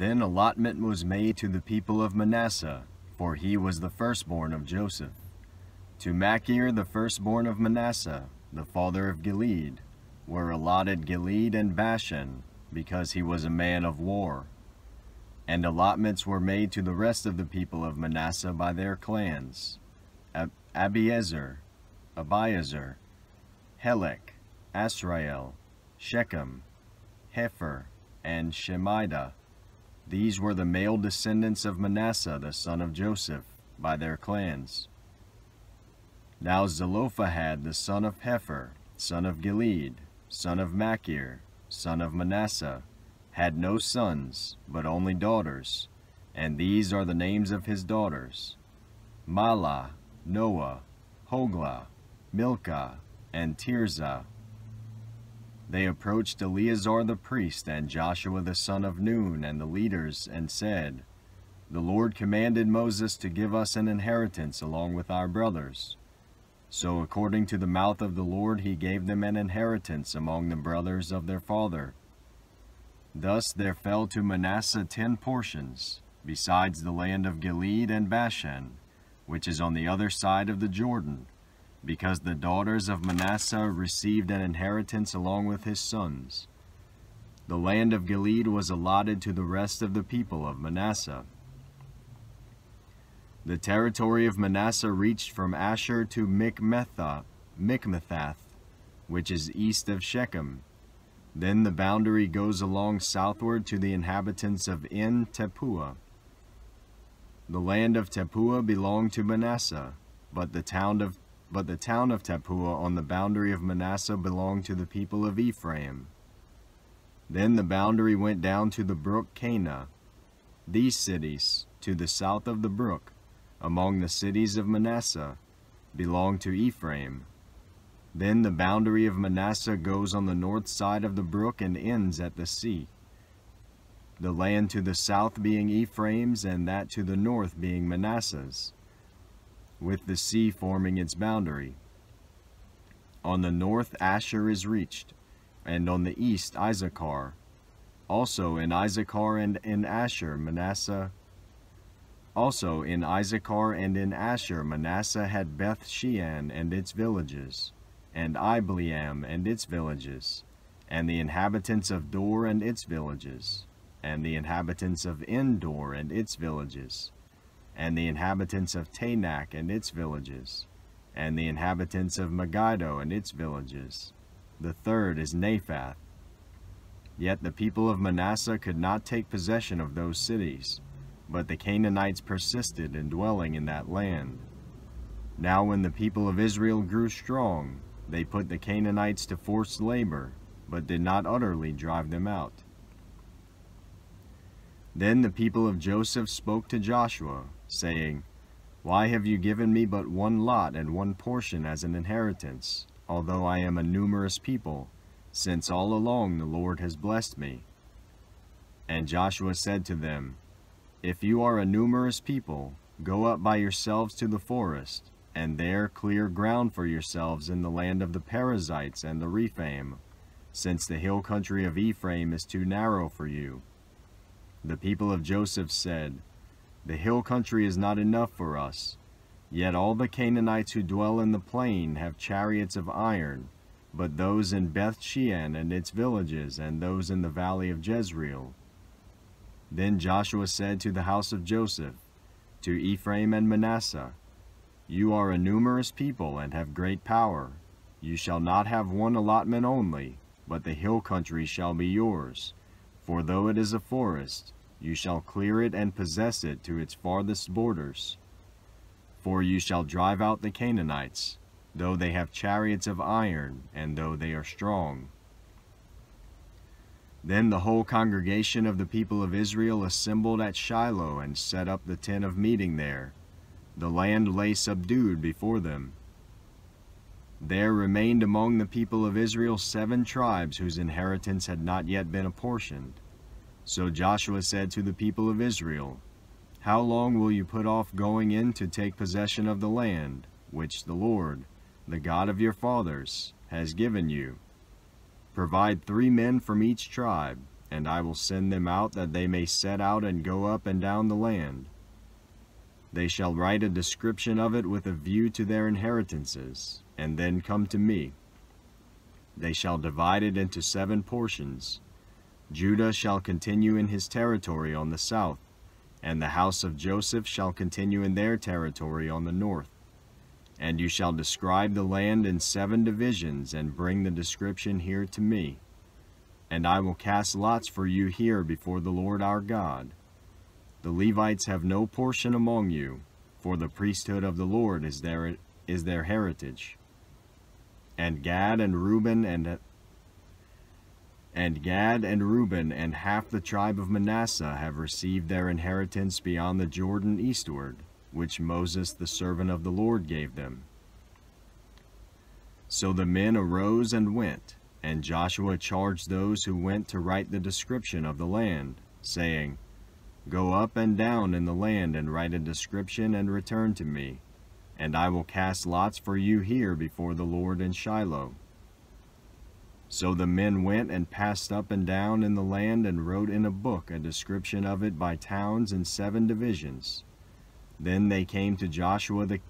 Then allotment was made to the people of Manasseh, for he was the firstborn of Joseph. To Machir, the firstborn of Manasseh, the father of Gilead, were allotted Gilead and Bashan, because he was a man of war. And allotments were made to the rest of the people of Manasseh by their clans, Ab Abiezer, Abiezer, Helek, Asriel, Shechem, Hepher, and Shemida. These were the male descendants of Manasseh the son of Joseph, by their clans. Now Zelophehad the son of Hepher, son of Gilead, son of Machir, son of Manasseh, had no sons, but only daughters, and these are the names of his daughters, Mahlah, Noah, Hoglah, Milcah, and Tirzah. They approached Eleazar the priest and Joshua the son of Nun and the leaders and said, The Lord commanded Moses to give us an inheritance along with our brothers. So according to the mouth of the Lord he gave them an inheritance among the brothers of their father. Thus there fell to Manasseh ten portions, besides the land of Gilead and Bashan, which is on the other side of the Jordan, because the daughters of Manasseh received an inheritance along with his sons. The land of Gilead was allotted to the rest of the people of Manasseh. The territory of Manasseh reached from Asher to Michmethath, Michmethath, which is east of Shechem. Then the boundary goes along southward to the inhabitants of En Tappuah. The land of Tappuah belonged to Manasseh, but the town of but the town of Tappuah on the boundary of Manasseh belonged to the people of Ephraim. Then the boundary went down to the brook Kanah. These cities, to the south of the brook, among the cities of Manasseh, belong to Ephraim. Then the boundary of Manasseh goes on the north side of the brook and ends at the sea. The land to the south being Ephraim's, and that to the north being Manasseh's with the sea forming its boundary. On the north Asher is reached, and on the east Issachar. Also in Issachar and in Asher Manasseh. Also in Issachar and in Asher Manasseh had Beth Shean and its villages, and Ibleam and its villages, and the inhabitants of Dor and its villages, and the inhabitants of Endor and its villages, and the inhabitants of Taanach and its villages, and the inhabitants of Megiddo and its villages. The third is Naphath. Yet the people of Manasseh could not take possession of those cities, but the Canaanites persisted in dwelling in that land. Now when the people of Israel grew strong, they put the Canaanites to forced labor, but did not utterly drive them out. Then the people of Joseph spoke to Joshua, saying, Why have you given me but one lot and one portion as an inheritance, although I am a numerous people, since all along the Lord has blessed me? And Joshua said to them, If you are a numerous people, go up by yourselves to the forest, and there clear ground for yourselves in the land of the Perizzites and the Rephaim, since the hill country of Ephraim is too narrow for you. The people of Joseph said, The hill country is not enough for us. Yet all the Canaanites who dwell in the plain have chariots of iron, but those in Beth Shean and its villages, and those in the valley of Jezreel. Then Joshua said to the house of Joseph, to Ephraim and Manasseh, You are a numerous people and have great power. You shall not have one allotment only, but the hill country shall be yours. For though it is a forest, you shall clear it and possess it to its farthest borders. For you shall drive out the Canaanites, though they have chariots of iron, and though they are strong. Then the whole congregation of the people of Israel assembled at Shiloh and set up the tent of meeting there. The land lay subdued before them. There remained among the people of Israel seven tribes whose inheritance had not yet been apportioned. So Joshua said to the people of Israel, How long will you put off going in to take possession of the land, which the Lord, the God of your fathers, has given you? Provide three men from each tribe, and I will send them out that they may set out and go up and down the land. They shall write a description of it with a view to their inheritances, and then come to me. They shall divide it into seven portions. Judah shall continue in his territory on the south, and the house of Joseph shall continue in their territory on the north. And you shall describe the land in seven divisions, and bring the description here to me. And I will cast lots for you here before the Lord our God. The Levites have no portion among you, for the priesthood of the Lord is their, is their heritage. And Gad and Reuben and and Gad and Reuben and half the tribe of Manasseh have received their inheritance beyond the Jordan eastward, which Moses the servant of the Lord gave them. So the men arose and went, and Joshua charged those who went to write the description of the land, saying, Go up and down in the land and write a description and return to me, and I will cast lots for you here before the Lord in Shiloh. So the men went and passed up and down in the land and wrote in a book a description of it by towns in seven divisions. Then they came to Joshua the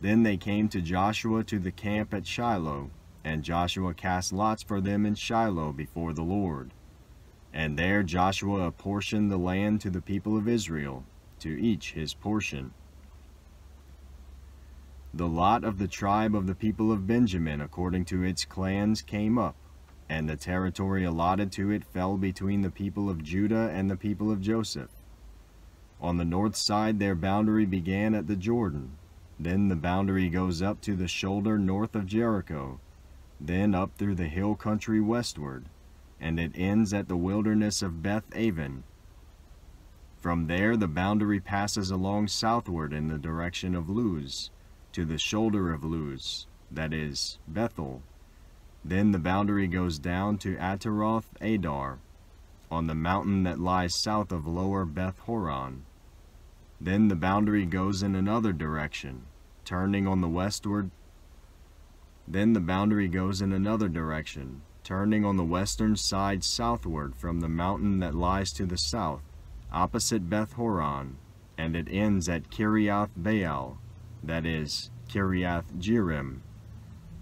then they came to Joshua to the camp at Shiloh, and Joshua cast lots for them in Shiloh before the Lord. And there Joshua apportioned the land to the people of Israel, to each his portion. The lot of the tribe of the people of Benjamin according to its clans came up, and the territory allotted to it fell between the people of Judah and the people of Joseph. On the north side their boundary began at the Jordan, then the boundary goes up to the shoulder north of Jericho, then up through the hill country westward, and it ends at the wilderness of Beth Aven. From there the boundary passes along southward in the direction of Luz, to the shoulder of Luz, that is, Bethel. Then the boundary goes down to Ataroth Adar, on the mountain that lies south of lower Beth Horon. Then the boundary goes in another direction, turning on the westward then the boundary goes in another direction, turning on the western side southward from the mountain that lies to the south, opposite Beth Horon, and it ends at Kiriath Baal, that is, Kiriath Jearim,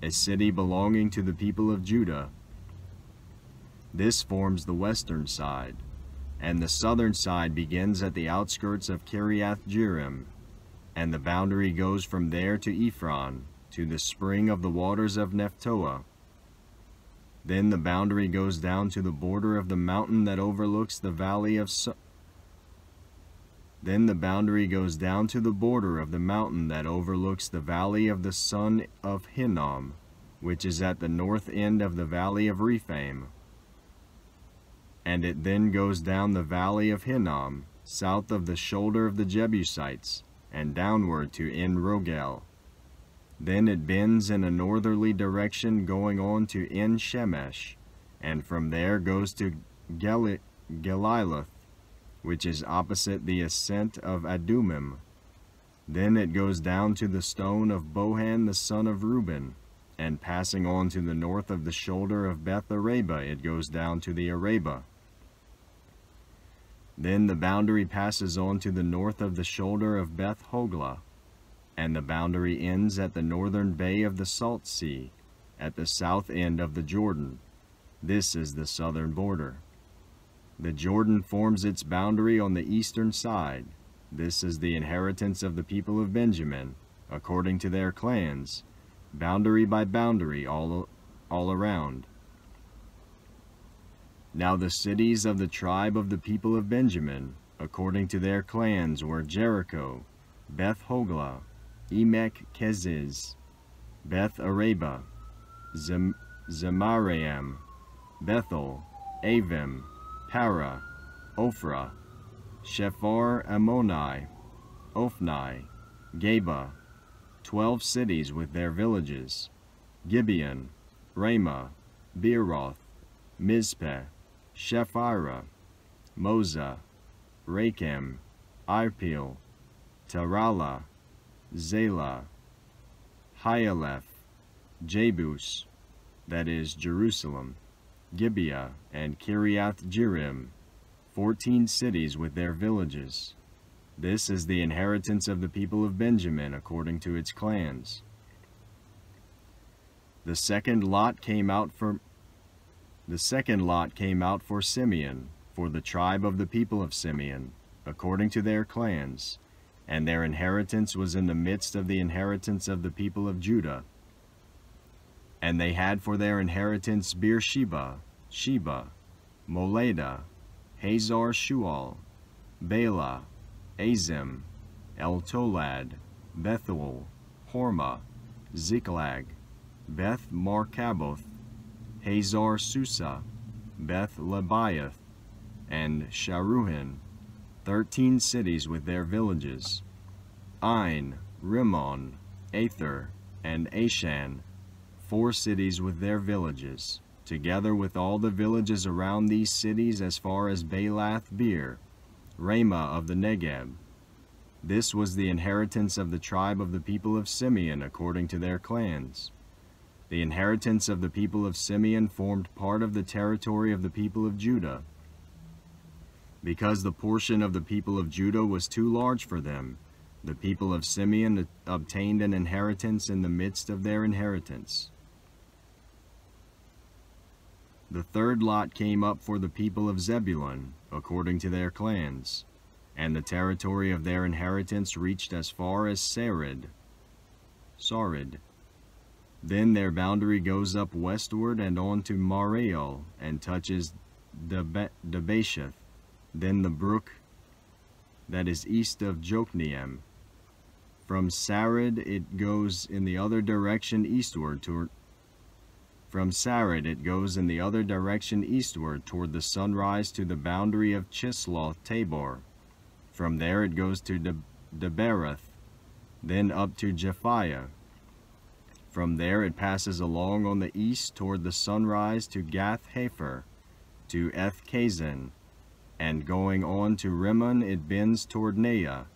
a city belonging to the people of Judah. This forms the western side, and the southern side begins at the outskirts of Kiriath Jearim, and the boundary goes from there to Ephron, to the spring of the waters of Nephtoah. Then the boundary goes down to the border of the mountain that overlooks the valley of Then the boundary goes down to the border of the mountain that overlooks the valley of the son of Hinnom, which is at the north end of the valley of Rephaim. And it then goes down the valley of Hinnom, south of the shoulder of the Jebusites, and downward to En Rogel. Then it bends in a northerly direction going on to En Shemesh, and from there goes to Gel Geliloth, which is opposite the ascent of Adumim. Then it goes down to the stone of Bohan the son of Reuben, and passing on to the north of the shoulder of Beth Arabah, it goes down to the Arabah. Then the boundary passes on to the north of the shoulder of Beth Hoglah, and the boundary ends at the northern bay of the Salt Sea, at the south end of the Jordan. This is the southern border. The Jordan forms its boundary on the eastern side. This is the inheritance of the people of Benjamin, according to their clans, boundary by boundary all, all around. Now the cities of the tribe of the people of Benjamin, according to their clans, were Jericho, Beth Hoglah, Emek Keziz, Beth Arabah, Zem Zemaraim, Bethel, Avim, Parah, Ophrah, Shephar Ammoni, Ophni, Geba, twelve cities with their villages, Gibeon, Ramah, Beeroth, Mizpeh, Shephirah, Mozah, Rakem, Irpeel, Taralah, Zelah, Hyaleth, Jebus, that is, Jerusalem, Gibeah, and Kiriath Jearim, fourteen cities with their villages. This is the inheritance of the people of Benjamin according to its clans. The second lot came out for the second lot came out for Simeon, for the tribe of the people of Simeon, according to their clans, and their inheritance was in the midst of the inheritance of the people of Judah. And they had for their inheritance Beersheba, Sheba, Moleda, Hazar Shual, Bela, Azim, El Tolad, Bethuel, Hormah, Ziklag, Beth Marcaboth, Hazar Susah, Beth Lebaoth, and Sharuhen, thirteen cities with their villages, Ain, Rimmon, Athor, and Ashan, four cities with their villages, together with all the villages around these cities as far as Baalath Beer, Ramah of the Negeb. This was the inheritance of the tribe of the people of Simeon according to their clans. The inheritance of the people of Simeon formed part of the territory of the people of Judah. Because the portion of the people of Judah was too large for them, the people of Simeon obtained an inheritance in the midst of their inheritance. The third lot came up for the people of Zebulun, according to their clans, and the territory of their inheritance reached as far as Sarid. Sarid. Then their boundary goes up westward and on to Mariel, and touches Dabbesheth, then the brook that is east of Jokneam. From Sarid it goes in the other direction eastward toward from Sarid it goes in the other direction eastward toward the sunrise to the boundary of Chisloth Tabor. From there it goes to De Debereth, then up to Japhia. From there it passes along on the east toward the sunrise to Gath Hepher, to Eth Kazin, and going on to Rimmon it bends toward Neah.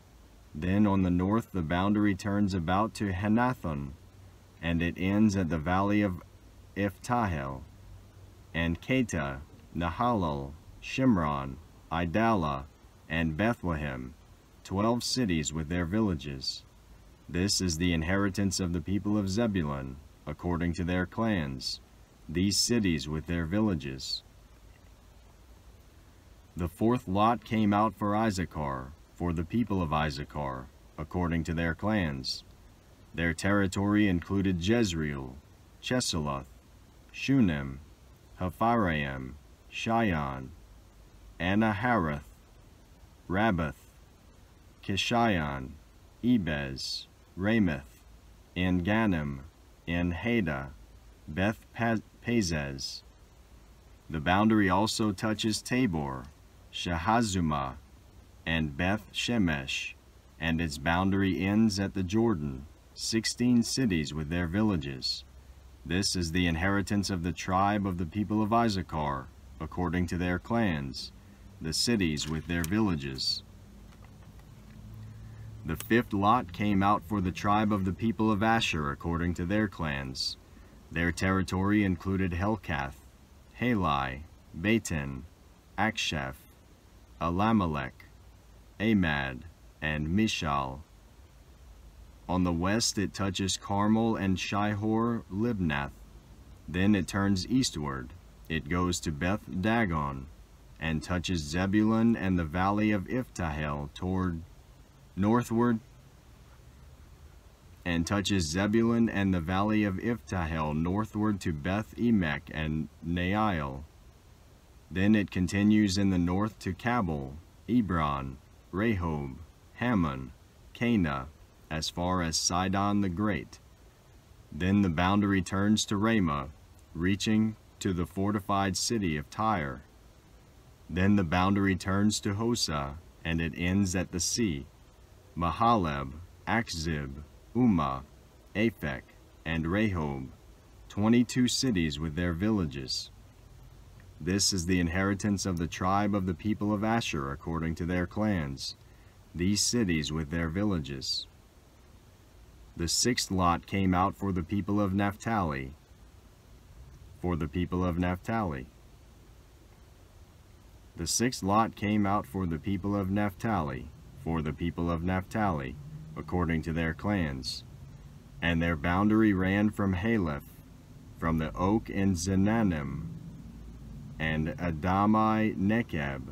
Then on the north the boundary turns about to Hannathon, and it ends at the valley of Iphtahel, and Ketah, Nahalal, Shimron, Idalah, and Bethlehem, twelve cities with their villages. This is the inheritance of the people of Zebulun, according to their clans, these cities with their villages. The fourth lot came out for Issachar, for the people of Issachar, according to their clans. Their territory included Jezreel, Chesulloth, Shunem, Hapharaim, Shion, Anaharath, Rabbath, Kishion, Ebez, Ramoth, En Gannim, En Haddah, Beth Pazzez. The boundary also touches Tabor, Shahazumah, and Beth Shemesh, and its boundary ends at the Jordan, sixteen cities with their villages. This is the inheritance of the tribe of the people of Issachar, according to their clans, the cities with their villages. The fifth lot came out for the tribe of the people of Asher according to their clans. Their territory included Helkath, Halai, Beten, Aksheph, Allammelech, Amad, and Mishal, on the west it touches Carmel and Shihor Libnath. Then it turns eastward. It goes to Beth Dagon and touches Zebulun and the valley of Iphtahel toward northward and touches Zebulun and the valley of Iphtahel northward to Beth Emek and Neiel. Then it continues in the north to Cabul, Ebron, Rehob, Hammon, Kanah, as far as Sidon the Great. Then the boundary turns to Ramah, reaching to the fortified city of Tyre. Then the boundary turns to Hosah, and it ends at the sea. Mahaleb, Achzib, Ummah, Aphek, and Rehob, twenty-two cities with their villages. This is the inheritance of the tribe of the people of Asher according to their clans, these cities with their villages. The sixth lot came out for the people of Naphtali. For the people of Naphtali, The sixth lot came out for the people of Naphtali, for the people of Naphtali, according to their clans. And their boundary ran from Haleph, from the oak in Zaanannim, and Adami Nekeb,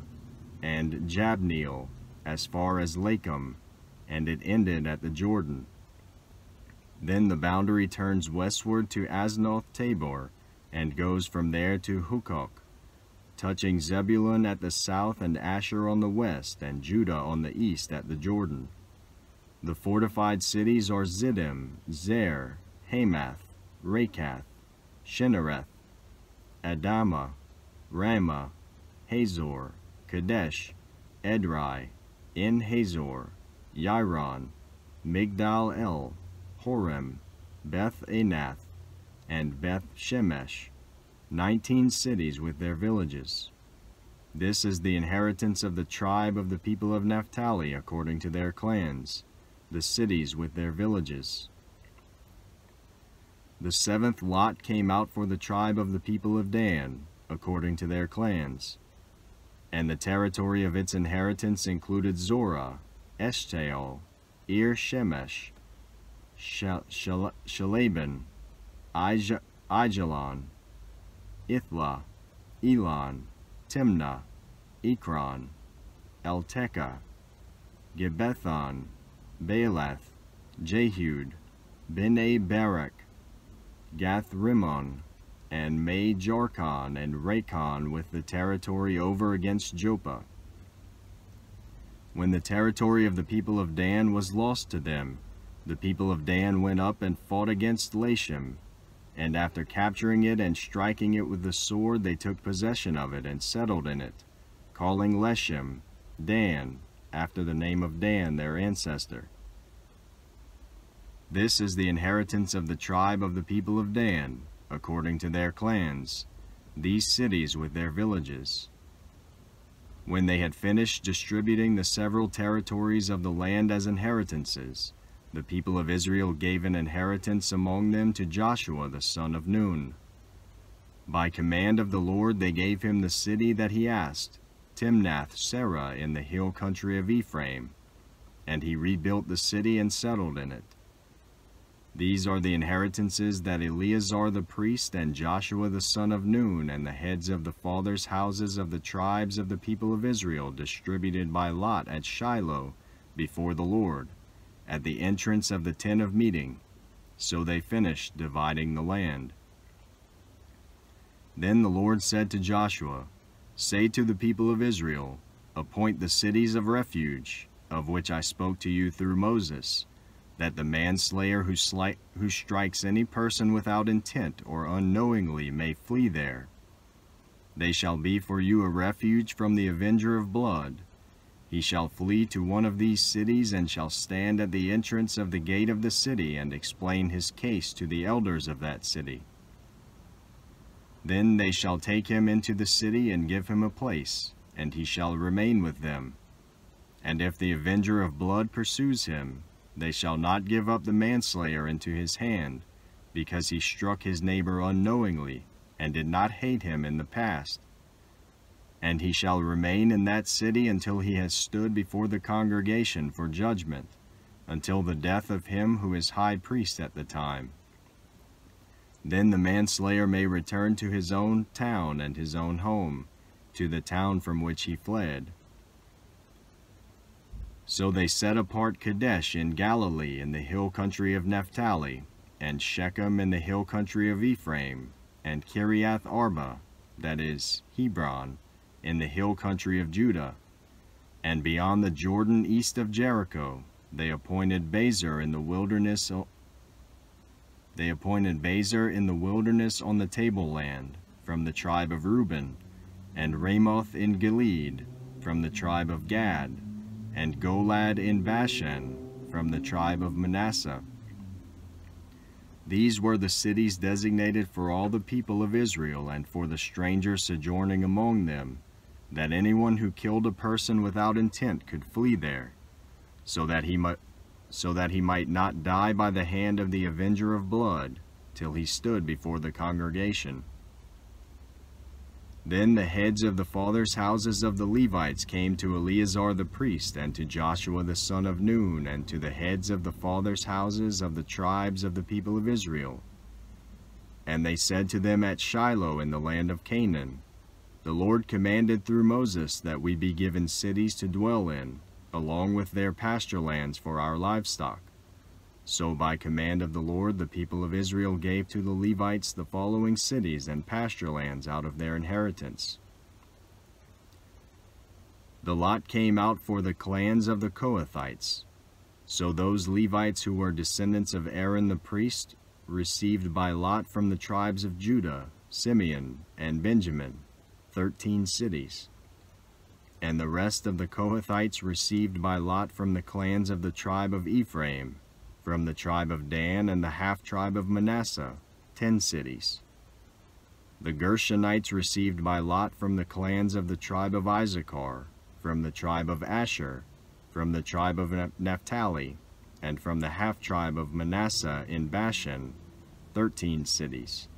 and Jabneel, as far as Lakkum, and it ended at the Jordan. Then the boundary turns westward to Aznoth Tabor, and goes from there to Hukok, touching Zebulun at the south and Asher on the west, and Judah on the east at the Jordan. The fortified cities are Ziddim, Zer, Hammath, Rakkath, Shinnereth, Adamah, Ramah, Hazor, Kadesh, Edrei, En Hazor, Yaron, Migdal El, Horem, Beth Anath, and Beth Shemesh, nineteen cities with their villages. This is the inheritance of the tribe of the people of Naphtali according to their clans, the cities with their villages. The seventh lot came out for the tribe of the people of Dan, according to their clans. And the territory of its inheritance included Zorah, Eshtaol, Ir Shemesh, Shalaban, Aijalon, Ithlah, Elon, Timnah, Ekron, Eltekeh, Gibbethon, Baalath, Jehud, Bene Berak, Gath Rimmon, and Me Jarkon and Rakkon with the territory over against Joppa. When the territory of the people of Dan was lost to them, the people of Dan went up and fought against Leshem, and after capturing it and striking it with the sword, they took possession of it and settled in it, calling Leshem Dan, after the name of Dan, their ancestor. This is the inheritance of the tribe of the people of Dan, according to their clans, these cities with their villages. When they had finished distributing the several territories of the land as inheritances, the people of Israel gave an inheritance among them to Joshua the son of Nun. By command of the Lord they gave him the city that he asked, Timnath Serah in the hill country of Ephraim, and he rebuilt the city and settled in it. These are the inheritances that Eleazar the priest and Joshua the son of Nun and the heads of the fathers' houses of the tribes of the people of Israel distributed by lot at Shiloh before the Lord, at the entrance of the tent of meeting. So they finished dividing the land. Then the Lord said to Joshua, Say to the people of Israel, Appoint the cities of refuge, of which I spoke to you through Moses, that the manslayer who, who strikes any person without intent or unknowingly may flee there. They shall be for you a refuge from the avenger of blood. He shall flee to one of these cities and shall stand at the entrance of the gate of the city and explain his case to the elders of that city. Then they shall take him into the city and give him a place, and he shall remain with them. And if the avenger of blood pursues him, they shall not give up the manslayer into his hand, because he struck his neighbor unknowingly, and did not hate him in the past. And he shall remain in that city until he has stood before the congregation for judgment, until the death of him who is high priest at the time. Then the manslayer may return to his own town and his own home, to the town from which he fled. So they set apart Kadesh in Galilee in the hill country of Naphtali, and Shechem in the hill country of Ephraim, and Kiriath Arba, that is, Hebron, in the hill country of Judah. And beyond the Jordan east of Jericho, they appointed Bezer in the wilderness they appointed Bezer in the wilderness on the tableland, from the tribe of Reuben, and Ramoth in Gilead, from the tribe of Gad, and Golan in Bashan, from the tribe of Manasseh. These were the cities designated for all the people of Israel and for the strangers sojourning among them, that anyone who killed a person without intent could flee there, so that he might, so that he might not die by the hand of the avenger of blood, till he stood before the congregation. Then the heads of the fathers' houses of the Levites came to Eleazar the priest, and to Joshua the son of Nun, and to the heads of the fathers' houses of the tribes of the people of Israel. And they said to them at Shiloh in the land of Canaan, The Lord commanded through Moses that we be given cities to dwell in, along with their pasture lands for our livestock. So by command of the Lord the people of Israel gave to the Levites the following cities and pasture lands out of their inheritance. The lot came out for the clans of the Kohathites. So those Levites who were descendants of Aaron the priest received by lot from the tribes of Judah, Simeon, and Benjamin, thirteen cities. And the rest of the Kohathites received by lot from the clans of the tribe of Ephraim, from the tribe of Dan and the half-tribe of Manasseh, ten cities. The Gershonites received by lot from the clans of the tribe of Issachar, from the tribe of Asher, from the tribe of Naphtali, and from the half-tribe of Manasseh in Bashan, thirteen cities.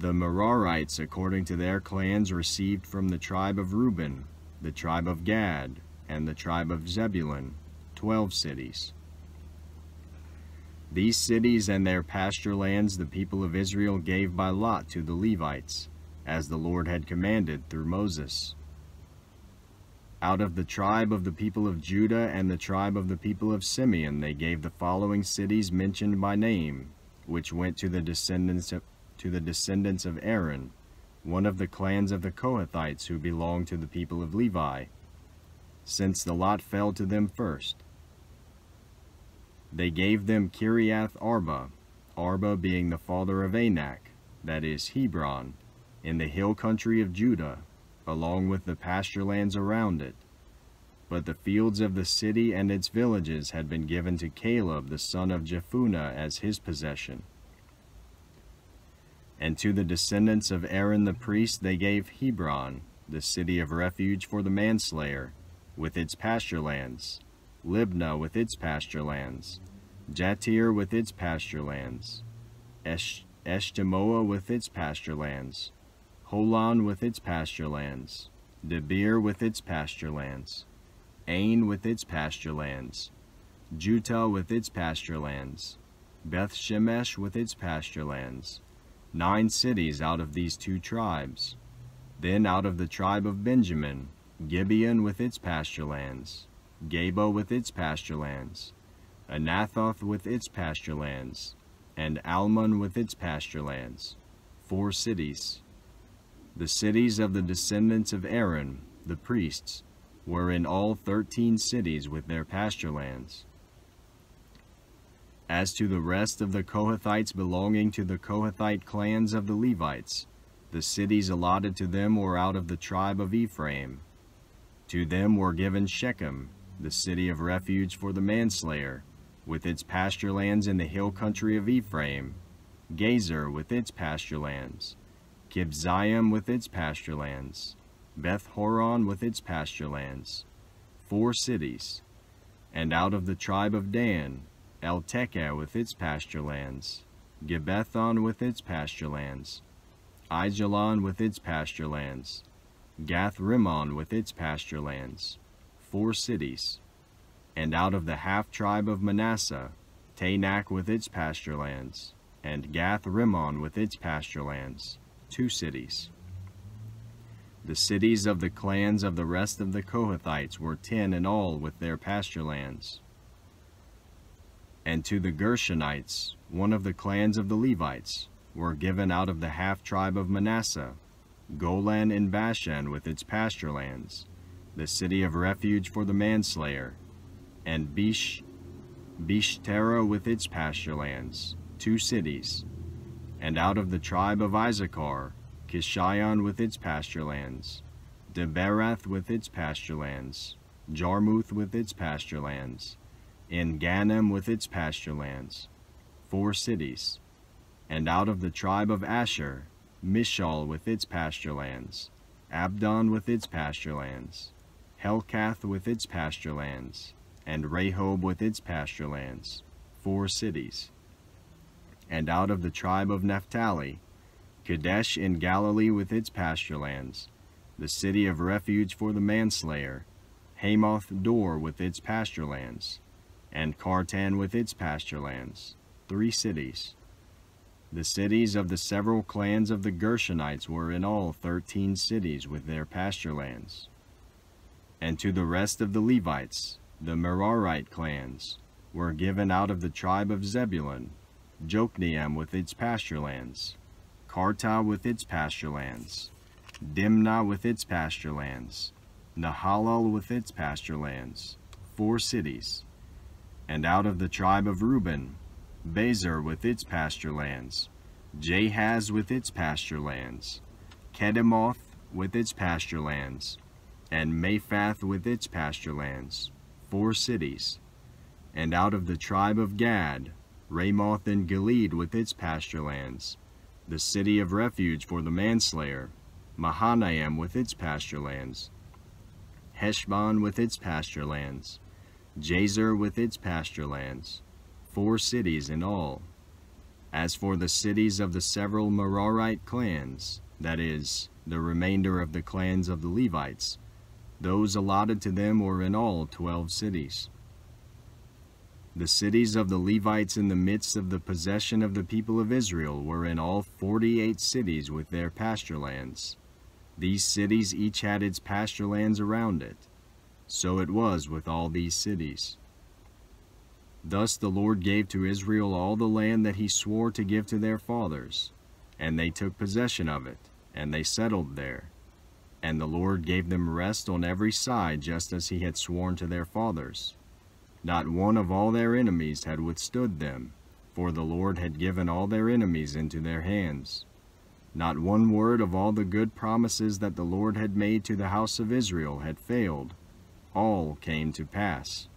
The Merarites, according to their clans, received from the tribe of Reuben, the tribe of Gad, and the tribe of Zebulun, twelve cities. These cities and their pasture lands the people of Israel gave by lot to the Levites, as the Lord had commanded through Moses. Out of the tribe of the people of Judah and the tribe of the people of Simeon they gave the following cities mentioned by name, which went to the descendants of, to the descendants of Aaron, one of the clans of the Kohathites who belonged to the people of Levi, since the lot fell to them first. They gave them Kiriath Arba, Arba being the father of Anak, that is, Hebron, in the hill country of Judah, along with the pasture lands around it. But the fields of the city and its villages had been given to Caleb the son of Jephunneh as his possession. And to the descendants of Aaron the priest they gave Hebron, the city of refuge for the manslayer, with its pasture lands, Libnah with its pasture lands, Jattir with its pasture lands, Esh Eshtemoa with its pasture lands, Holon with its pasture lands, Debir with its pasture lands, Ain with its pasture lands, Juttah with its pasture lands, Beth Shemesh with its pasture lands, nine cities out of these two tribes. Then out of the tribe of Benjamin, Gibeon with its pasture lands, Geba with its pasture lands, Anathoth with its pasture lands, and Almon with its pasture lands, four cities. The cities of the descendants of Aaron, the priests, were in all thirteen cities with their pasture lands. As to the rest of the Kohathites belonging to the Kohathite clans of the Levites, the cities allotted to them were out of the tribe of Ephraim. To them were given Shechem, the city of refuge for the manslayer, with its pasture lands in the hill country of Ephraim, Gezer with its pasture lands, Kibzaim with its pasture lands, Beth Horon with its pasture lands, four cities, and out of the tribe of Dan, Eltekeh with its pasture lands, Gibbethon with its pasture lands, Aijalon with its pasture lands, Gath Rimmon with its pasture lands, four cities, and out of the half-tribe of Manasseh, Taanach with its pasture lands, and Gath Rimmon with its pasture lands, two cities. The cities of the clans of the rest of the Kohathites were ten in all with their pasture lands. And to the Gershonites, one of the clans of the Levites, were given out of the half-tribe of Manasseh, Golan in Bashan with its pasture lands, the city of refuge for the manslayer, and Bish, Bishtera with its pasture lands, two cities, and out of the tribe of Issachar, Kishion with its pasture lands, Deberath with its pasture lands, Jarmuth with its pasture lands, En Ganem with its pasture lands, four cities, and out of the tribe of Asher, Mishal with its pasture lands, Abdon with its pasture lands, Helkath with its pasture lands, and Rehob with its pasture lands, four cities. And out of the tribe of Naphtali, Kadesh in Galilee with its pasture lands, the city of refuge for the manslayer, Hamath Dor with its pasture lands, and Kartan with its pasture lands, three cities. The cities of the several clans of the Gershonites were in all thirteen cities with their pasture lands. And to the rest of the Levites, the Merarite clans, were given out of the tribe of Zebulun, Jokneam with its pasture lands, Kartah with its pasture lands, Dimnah with its pasture lands, Nahalal with its pasture lands, four cities. And out of the tribe of Reuben, Bezer with its pasture lands, Jahaz with its pasture lands, Kedemoth with its pasture lands, and Mephath with its pasture lands, four cities. And out of the tribe of Gad, Ramoth and Gilead with its pasture lands, the city of refuge for the manslayer, Mahanaim with its pasture lands, Heshbon with its pasture lands, Jazer with its pasture lands, four cities in all. As for the cities of the several Merarite clans, that is, the remainder of the clans of the Levites, those allotted to them were in all twelve cities. The cities of the Levites in the midst of the possession of the people of Israel were in all forty-eight cities with their pasture lands. These cities each had its pasture lands around it. So it was with all these cities. Thus the Lord gave to Israel all the land that he swore to give to their fathers, and they took possession of it, and they settled there. And the Lord gave them rest on every side just as he had sworn to their fathers. Not one of all their enemies had withstood them, for the Lord had given all their enemies into their hands. Not one word of all the good promises that the Lord had made to the house of Israel had failed. All came to pass.